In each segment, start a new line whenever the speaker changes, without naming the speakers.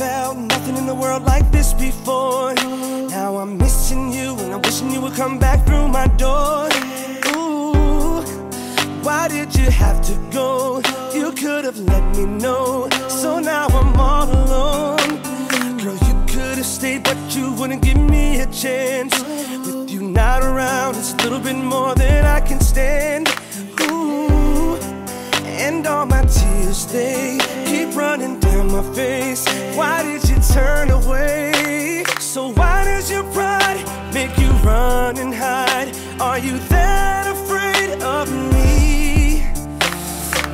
felt nothing in the world like this before. Now I'm missing you and I'm wishing you would come back through my door. Ooh, why did you have to go? You could have let me know. So now I'm all alone. Girl, you could have stayed, but you wouldn't give me a chance. With you not around, it's a little bit more than I can stand. Ooh, and all my tears, they keep running down my face. Why did you turn away? So why does your pride make you run and hide? Are you that afraid of me?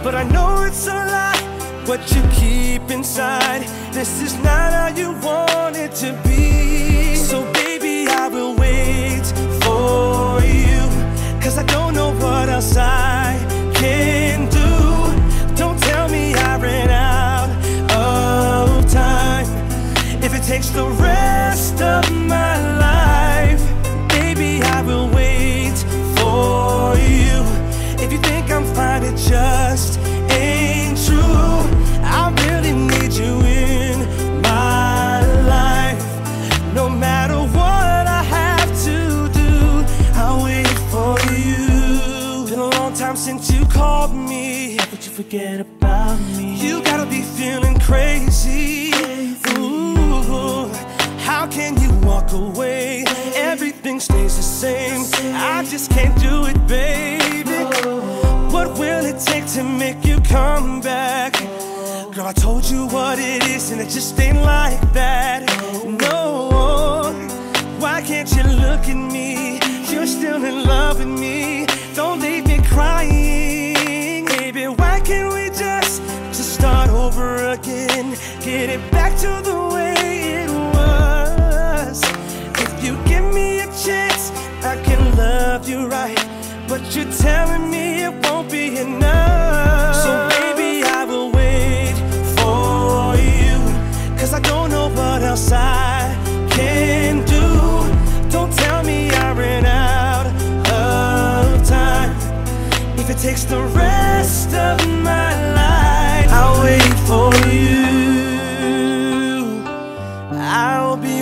But I know it's a lie, what you keep inside. This is not how you want it to be. So, baby, I will wait for you. Cause I don't know what else I can the rest of my life, baby, I will wait for you. If you think I'm fine, it just ain't true. I really need you in my life. No matter what I have to do, I'll wait for you. Been a long time since you called me.
But you forget about me.
You gotta be feeling crazy. Walk away? Everything stays the same. I just can't do it, baby. What will it take to make you come back? Girl, I told you what it is, and it just ain't like that. No, why can't you look at me? You're still in love with me. Don't leave me crying, baby. Why can't we just just start over again? Get it back to the give me a chance, I can love you right. But you're telling me it won't be enough. So, baby, I will wait for you. Cause I don't know what else I can do. Don't tell me I ran out of time. If it takes the rest of my life, I'll wait for you. I'll be